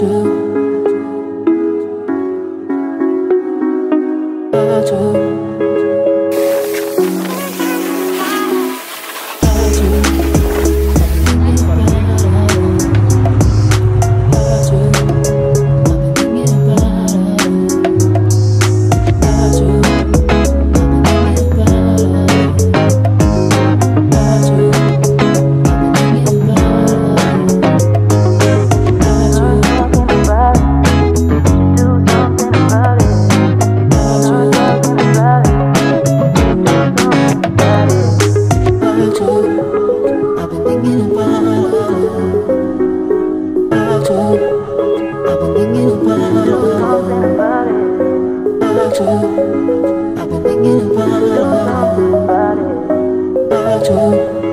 do about you. I've been thinking about you. About you.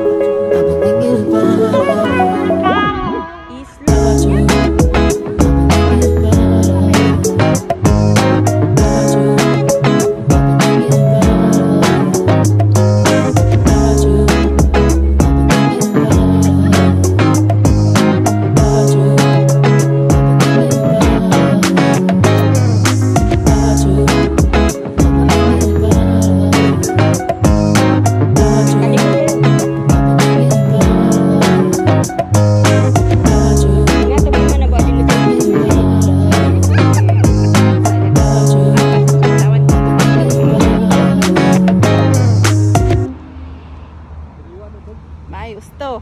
Vai, gostou?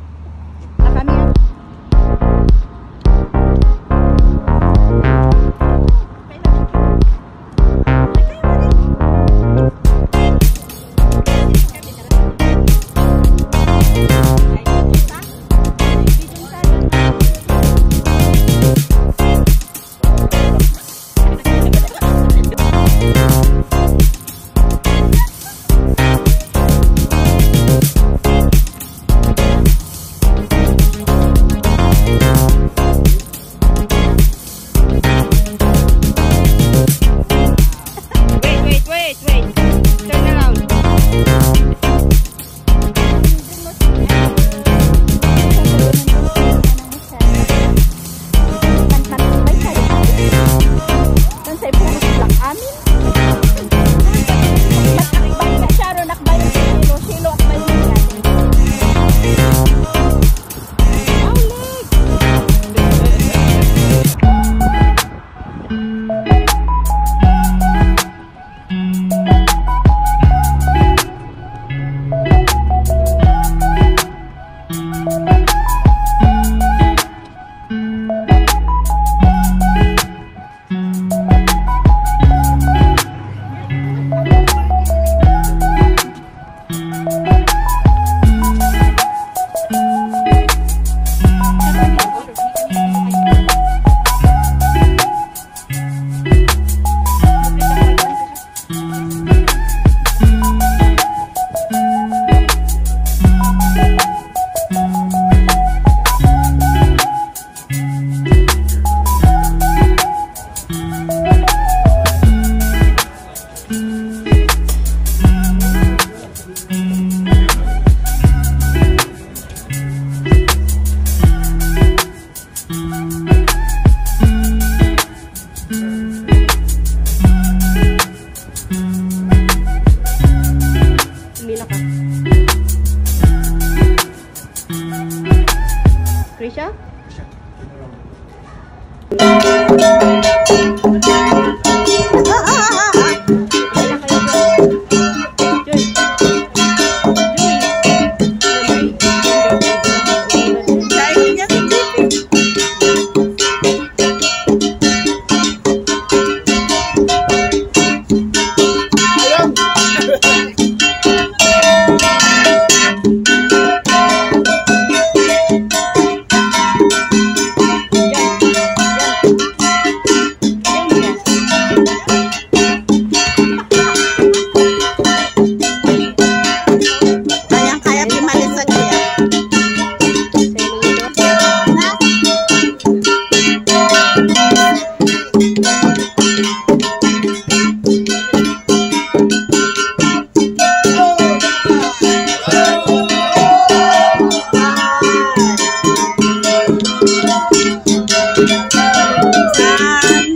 Bye.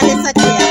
Kaya pimalis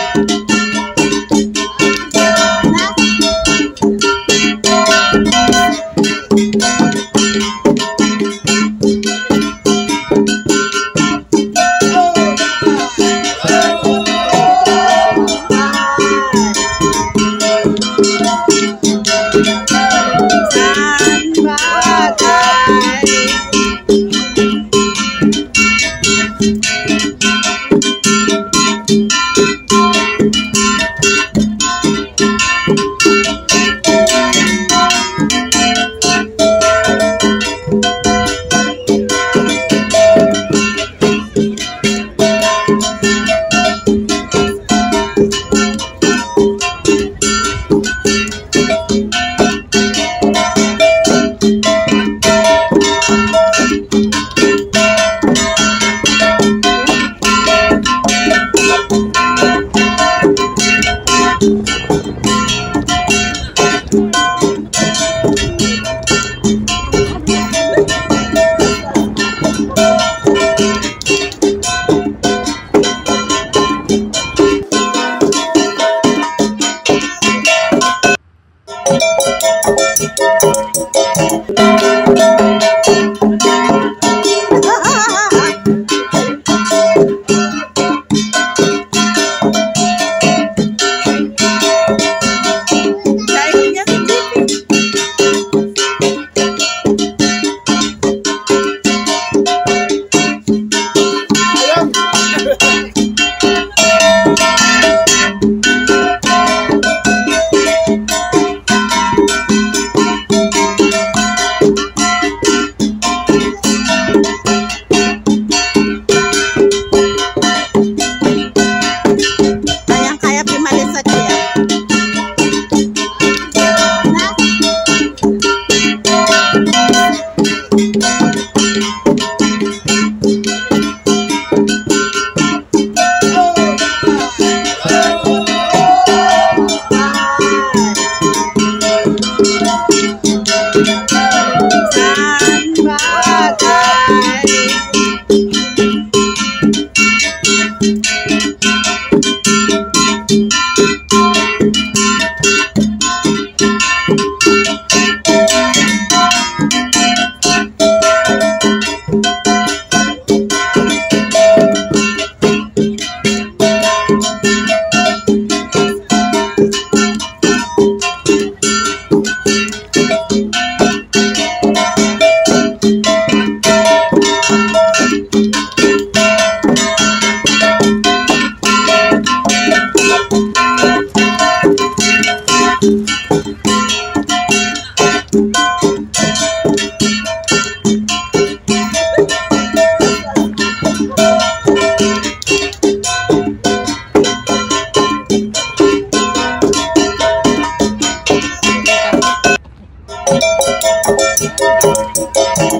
Thank you.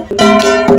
Dahil